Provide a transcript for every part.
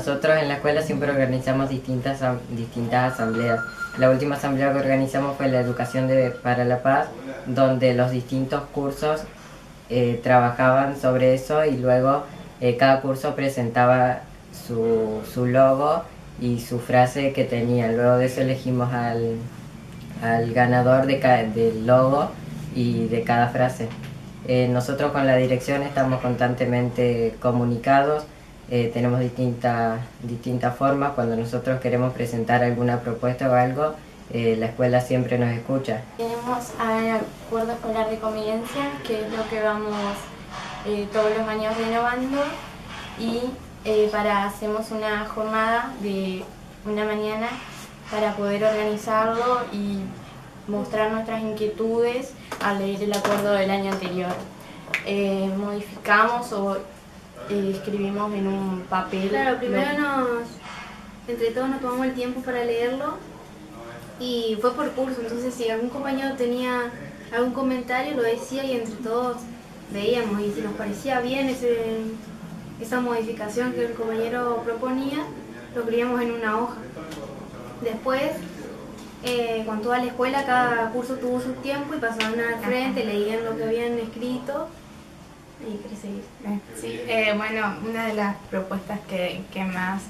nosotros en la escuela siempre organizamos distintas, distintas asambleas. La última asamblea que organizamos fue la Educación de, para la Paz, donde los distintos cursos eh, trabajaban sobre eso y luego eh, cada curso presentaba su, su, logo y su frase que tenía. Luego de eso elegimos al, al ganador de del logo y de cada frase. Eh, nosotros con la dirección estamos constantemente comunicados, eh, tenemos distintas, distintas formas, cuando nosotros queremos presentar alguna propuesta o algo, eh, la escuela siempre nos escucha. Tenemos al acuerdo escolar de convivencia, que es lo que vamos todos los años renovando, y para hacemos una jornada de una mañana para poder organizarlo y mostrar nuestras inquietudes al leer el acuerdo del año anterior. Eh, modificamos o eh, escribimos en un papel. Claro, primero nos, entre todos nos tomamos el tiempo para leerlo y fue por curso, entonces si algún compañero tenía algún comentario lo decía y entre todos veíamos y si nos parecía bien ese, esa modificación que el compañero proponía, lo escribíamos en una hoja. Después eh, con toda la escuela, cada curso tuvo su tiempo y pasaban al frente, leían lo que habían escrito. Y seguir. Sí, eh, bueno, una de las propuestas que, más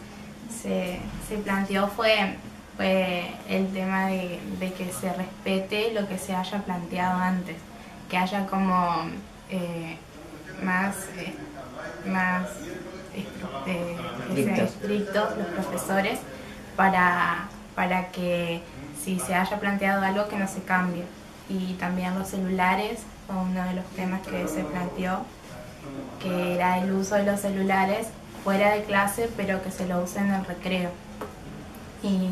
se, planteó fue, fue el tema de, que se respete lo que se haya planteado antes, que haya como eh, más, más estrictos los profesores para, para que si se haya planteado algo que no se cambie. Y también los celulares fue uno de los temas que se planteó, que era el uso de los celulares fuera de clase, pero que se lo use en el recreo. Y,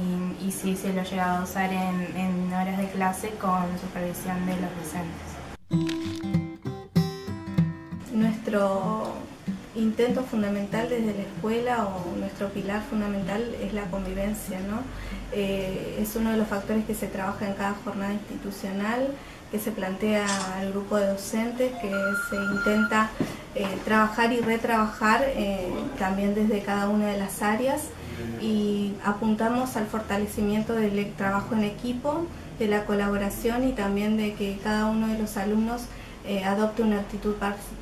y sí se lo llegaba a usar en, en horas de clase con supervisión de los docentes. Nuestro intento fundamental desde la escuela o nuestro pilar fundamental es la convivencia, ¿no? Eh, es uno de los factores que se trabaja en cada jornada institucional, que se plantea al grupo de docentes, que se intenta eh, trabajar y retrabajar eh, también desde cada una de las áreas y apuntamos al fortalecimiento del trabajo en equipo, de la colaboración y también de que cada uno de los alumnos eh, adopte una actitud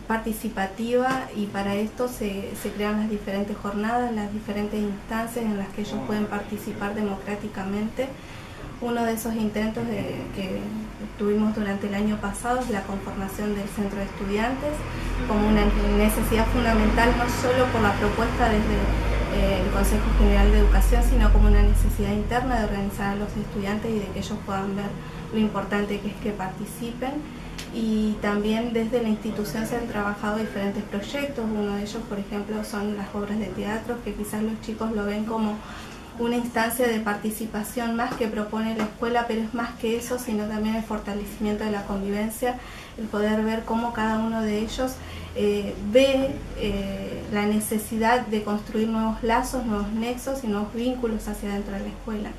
participativa y para esto se, crean las diferentes jornadas, las diferentes instancias en las que ellos pueden participar democráticamente. Uno de esos intentos que tuvimos durante el año pasado es la conformación del centro de estudiantes como una necesidad fundamental no solo por la propuesta desde eh, el Consejo General de Educación, sino como una necesidad interna de organizar a los estudiantes y de que ellos puedan ver lo importante que es que participen. Y también desde la institución se han trabajado diferentes proyectos, uno de ellos por ejemplo son las obras de teatro, que quizás los chicos lo ven como una instancia de participación más que propone la escuela, pero es más que eso, sino también el fortalecimiento de la convivencia, el poder ver cómo cada uno de ellos eh, ve eh, la necesidad de construir nuevos lazos, nuevos nexos y nuevos vínculos hacia dentro de la escuela.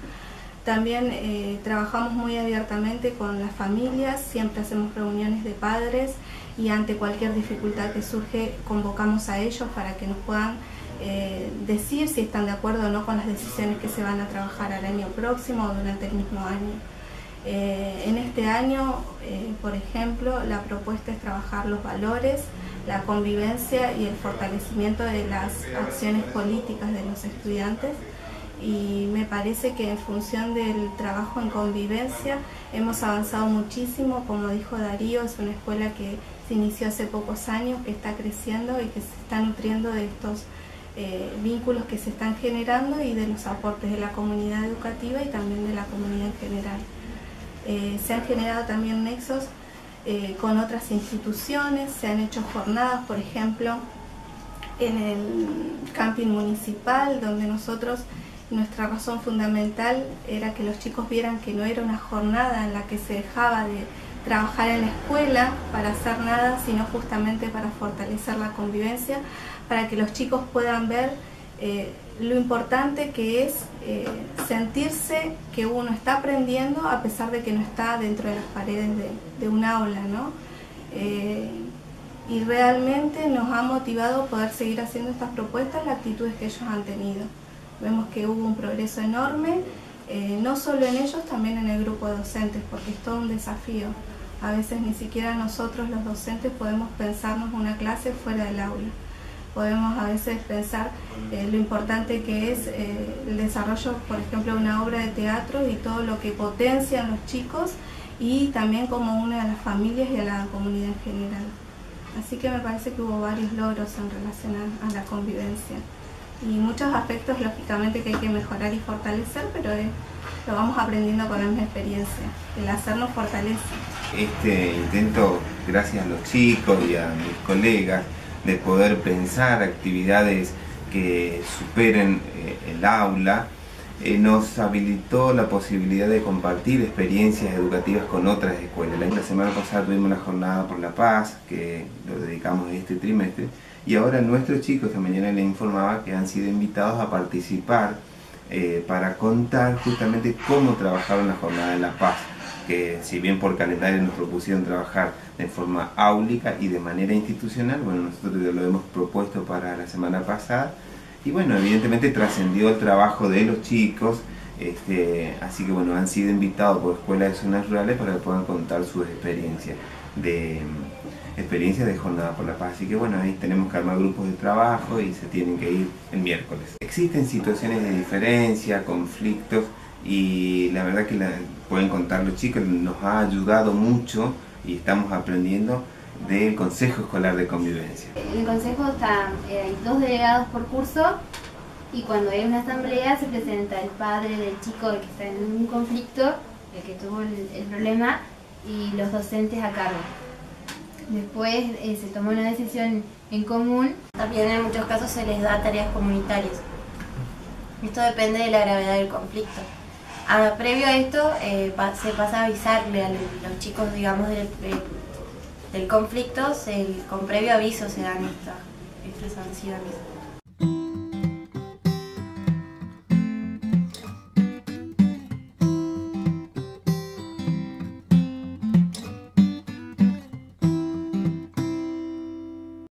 También eh, trabajamos muy abiertamente con las familias, siempre hacemos reuniones de padres y ante cualquier dificultad que surge convocamos a ellos para que nos puedan eh, decir si están de acuerdo o no con las decisiones que se van a trabajar al año próximo o durante el mismo año. Eh, en este año, por ejemplo, la propuesta es trabajar los valores, la convivencia y el fortalecimiento de las acciones políticas de los estudiantes y me parece que en función del trabajo en convivencia hemos avanzado muchísimo, como dijo Darío, es una escuela que se inició hace pocos años, que está creciendo y que se está nutriendo de estos eh, vínculos que se están generando y de los aportes de la comunidad educativa y también de la comunidad en general. Eh, se han generado también nexos eh, con otras instituciones, se han hecho jornadas, por ejemplo, en el camping municipal, donde nosotros nuestra razón fundamental era que los chicos vieran que no era una jornada en la que se dejaba de trabajar en la escuela para hacer nada, sino justamente para fortalecer la convivencia, para que los chicos puedan ver eh, lo importante que es eh, sentirse que uno está aprendiendo a pesar de que no está dentro de las paredes de, un aula. ¿no? Eh, y realmente nos ha motivado poder seguir haciendo estas propuestas las actitudes que ellos han tenido. Vemos que hubo un progreso enorme, no solo en ellos, también en el grupo de docentes, porque es todo un desafío. A veces ni siquiera nosotros los docentes podemos pensarnos una clase fuera del aula. Podemos a veces pensar eh, lo importante que es eh, el desarrollo, por ejemplo, de una obra de teatro y todo lo que potencian los chicos y también como una de las familias y a la comunidad en general. Así que me parece que hubo varios logros en relación a, la convivencia. Y muchos aspectos, lógicamente, que hay que mejorar y fortalecer, pero lo vamos aprendiendo con la misma experiencia. El hacernos fortalece. Este intento, gracias a los chicos y a mis colegas, de poder pensar actividades que superen eh, el aula, eh, nos habilitó la posibilidad de compartir experiencias educativas con otras escuelas. La semana pasada tuvimos la jornada por la paz, que lo dedicamos este trimestre, y ahora nuestros chicos, esta mañana les informaba que han sido invitados a participar eh, para contar justamente cómo trabajaron la jornada de la paz, que si bien por calendario nos propusieron trabajar de forma áulica y de manera institucional, bueno, nosotros lo hemos propuesto para la semana pasada, y bueno, evidentemente trascendió el trabajo de los chicos, este, así que bueno, han sido invitados por escuelas de zonas rurales para que puedan contar sus experiencias de experiencias de jornada por la paz. Así que bueno, ahí tenemos que armar grupos de trabajo y se tienen que ir el miércoles. Existen situaciones de diferencia, conflictos y la verdad que la, pueden contar los chicos, nos ha ayudado mucho y estamos aprendiendo del Consejo Escolar de Convivencia. En el Consejo está, eh, hay dos delegados por curso y cuando hay una asamblea se presenta el padre del chico que está en un conflicto, el que tuvo el, problema, y los docentes a cargo. Después eh, se toma una decisión en común. También en muchos casos se les da tareas comunitarias. Esto depende de la gravedad del conflicto. Ah, previo a esto eh, se pasa a avisarle a los chicos, digamos, del, del conflicto, con previo aviso se dan estas, estas sanciones.